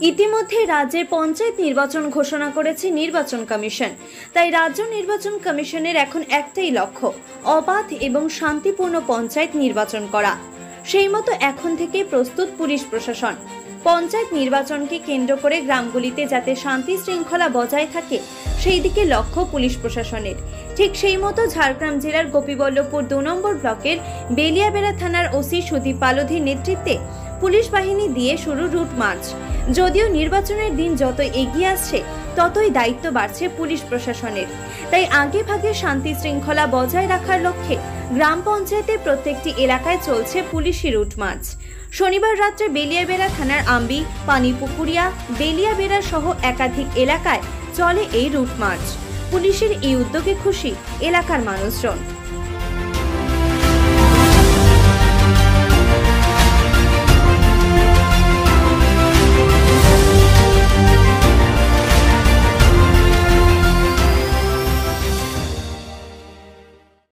ইতিমধ্যে রাজ্যের পঞ্চায়েত নির্বাচন ঘোষণা করেছে নির্বাচন কমিশন। তাই রাজ্য নির্বাচন কমিশনের এখন একটাই লক্ষ্য, অবাধ এবং শান্তিপূর্ণ পঞ্চায়েত নির্বাচন করা। সেই মতো এখন থেকে প্রস্তুত পুলিশ প্রশাসন। পঞ্চায়েত নির্বাচনকে কেন্দ্র করে গ্রামগুলিতে যাতে শান্তি শৃঙ্খলা বজায় থাকে, সেই দিকে লক্ষ্য পুলিশ প্রশাসনের। ঠিক সেই মতো ঝাড়গ্রাম জেলার গোপীবল্লভপুর দু নম্বর ব্লকের বেলিয়াবেড়া থানার ওসি সুদীপ পালোধির নেতৃত্বে পুলিশ বাহিনী দিয়ে শুরু রুট মার্চ। যদিও নির্বাচনের দিন যত এগিয়ে আসছে, ততই দায়িত্ব বাড়ছে পুলিশ প্রশাসনের। তাই আগে ভাগে শান্তি শৃঙ্খলা বজায় রাখার লক্ষ্যে গ্রাম পঞ্চায়েতের প্রত্যেকটি এলাকায় চলছে পুলিশি রুট মার্চ। শনিবার রাত্রে বেলিয়াবেড়া থানার আম্বি, পানিপুকুরিয়া, বেলিয়াবেড়া সহ একাধিক এলাকায় চলে এই রুট মার্চ। পুলিশের এই উদ্যোগে খুশি এলাকার মানুষজন।